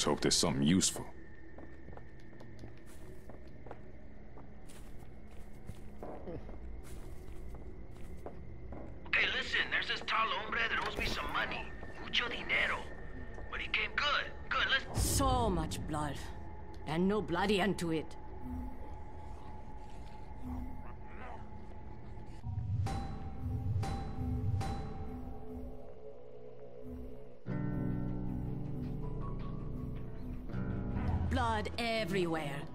Let's hope there's something useful. Hey, listen, there's this tall hombre that owes me some money. Mucho dinero. But he came good. Good, let's... So much blood. And no bloody end to it. Blood everywhere.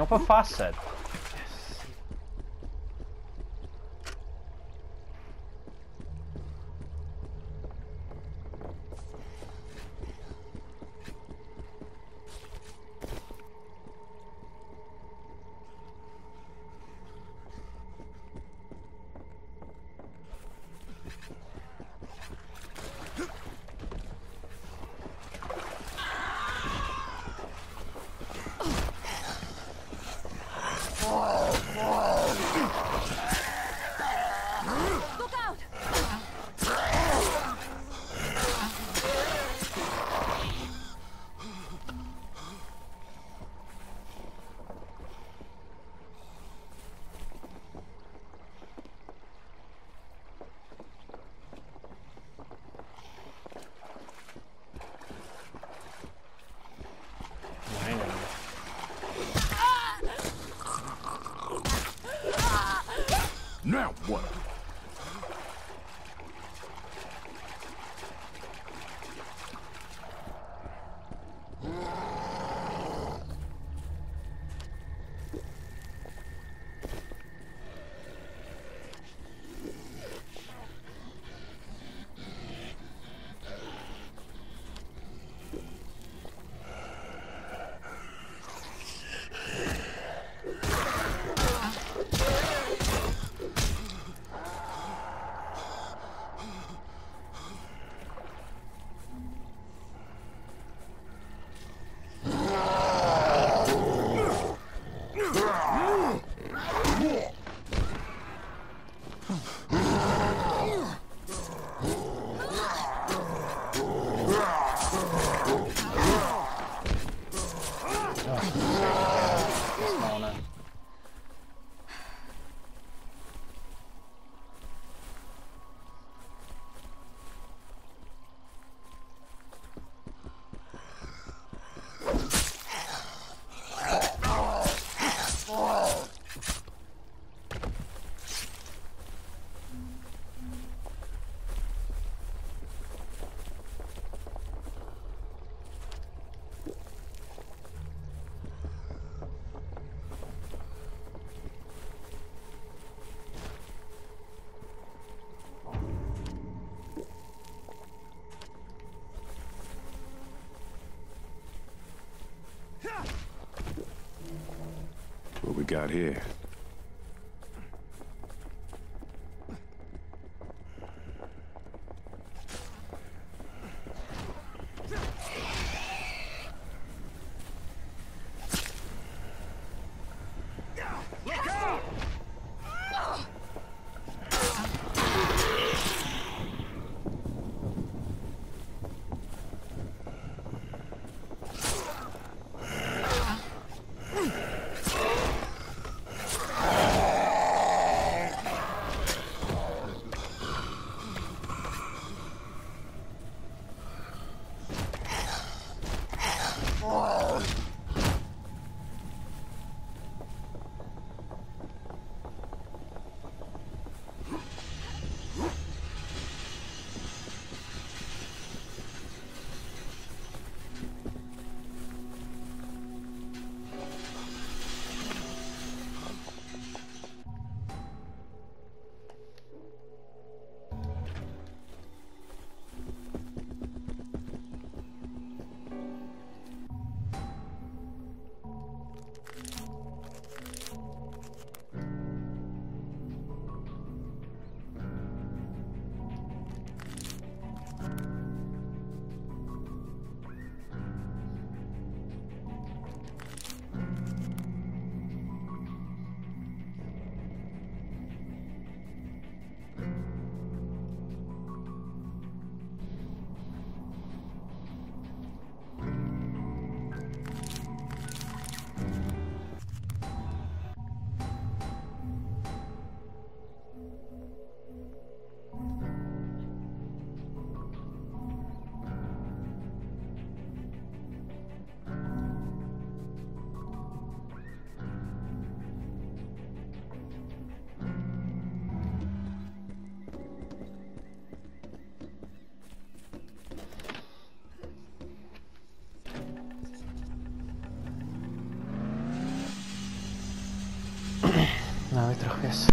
You know, but. one. Got here? No, me trojes.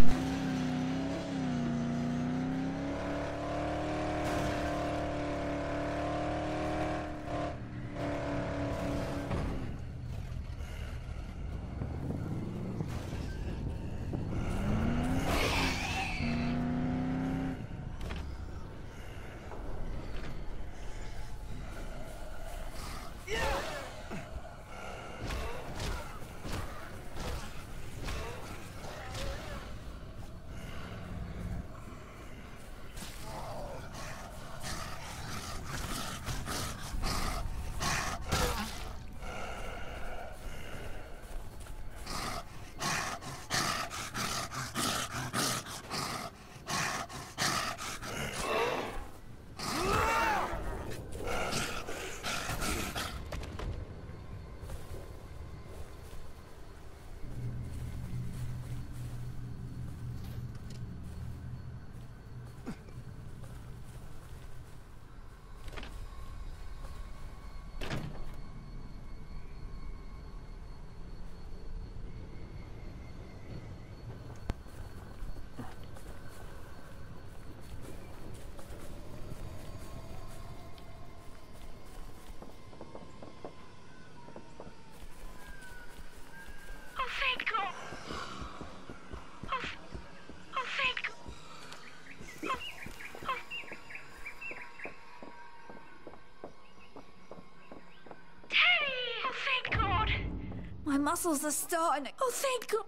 My muscles are starting. Oh, thank God.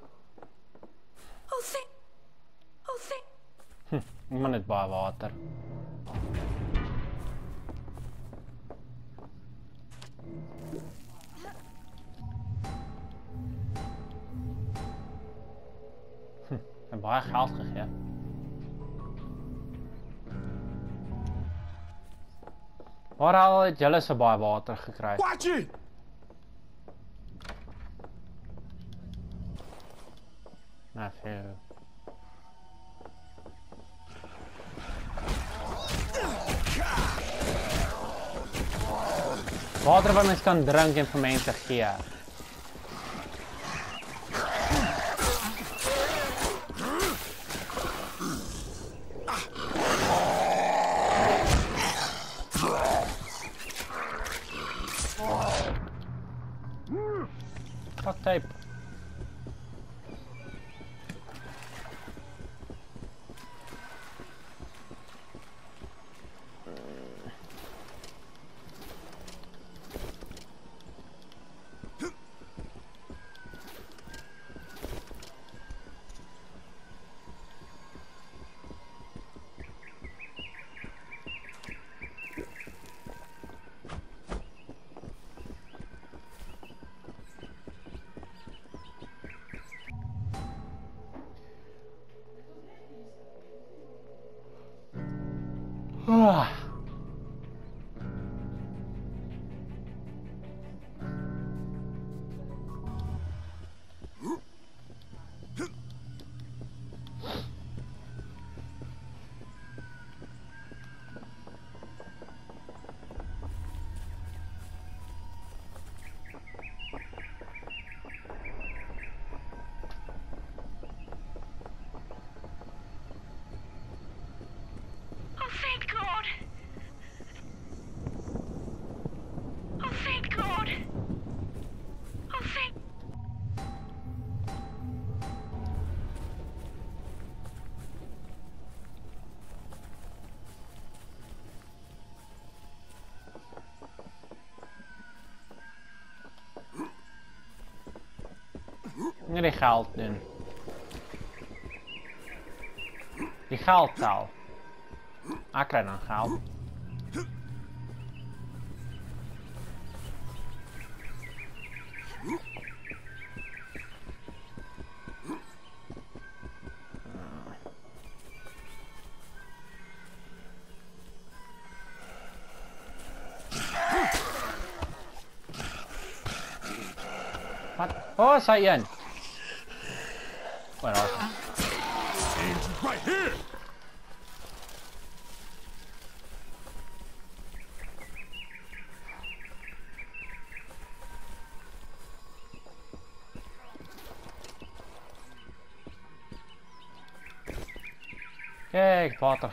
Oh, thank. Oh, thank. Maar net baie water. Hm, ik heb baie geld gegee. Waar al het julle so baie water gekry? Watch it! Nou, veel. Water wat mens kan drink en vir mense gee. Geld tel. Ek kry dan geld. Wat? Oh, is een? Where are? Right here. Kijk, water.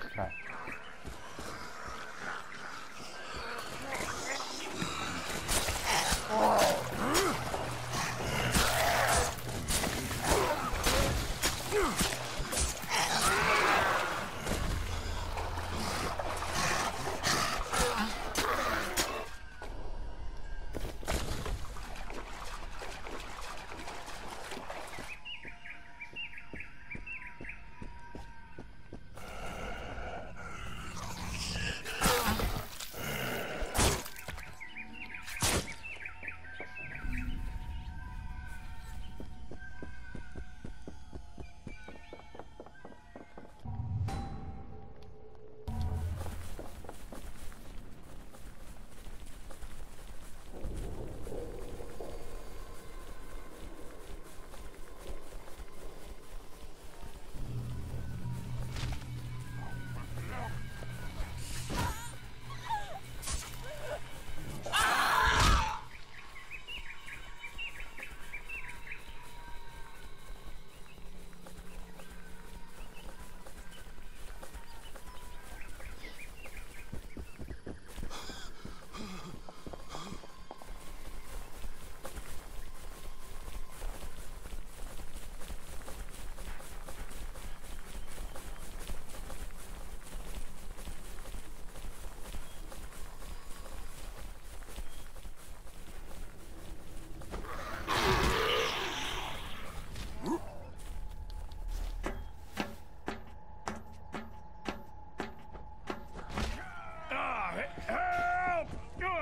Oh!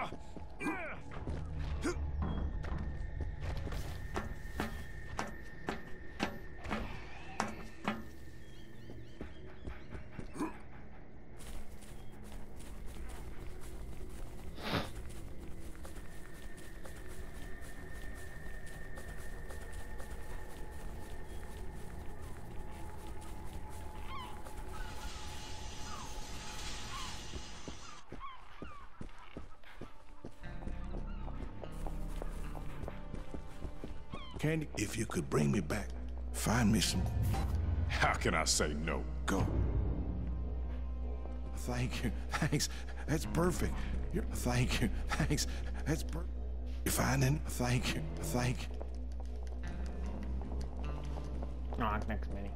Candy, if you could bring me back, find me some. How can I say no? Go. Thank you. Thanks. That's perfect. You're, thank you. Thanks. That's perfect. You finding? Thank you. Thank you. Niks meer niet.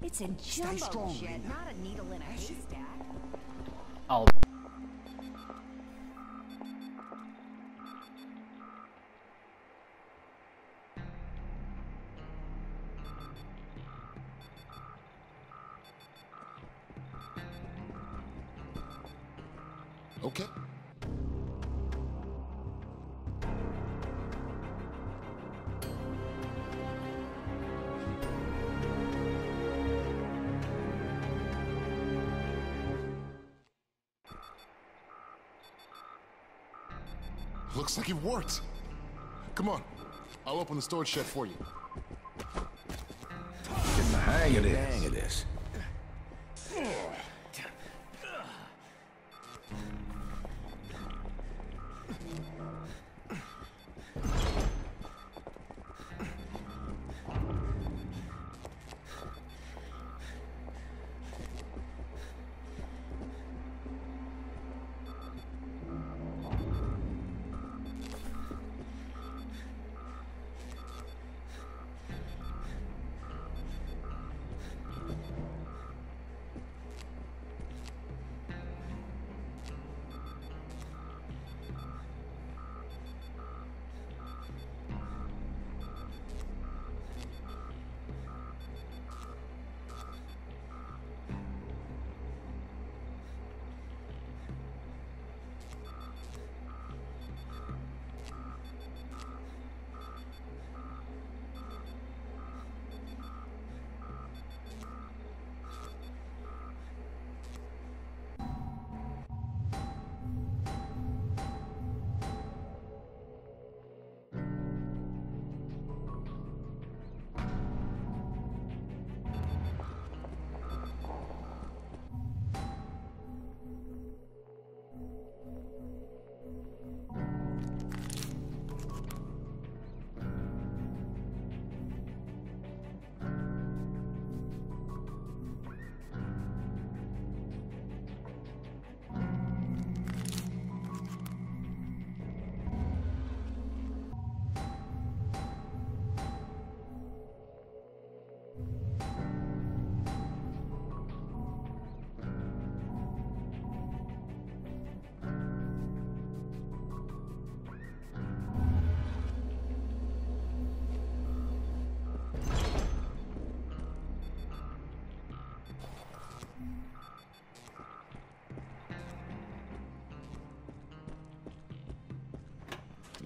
It's a jumbo jet, not a needle in a haystack. Al. Okay. Looks like it worked. Come on. I'll open the storage shed for you. Getting the hang of this.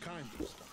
kindness.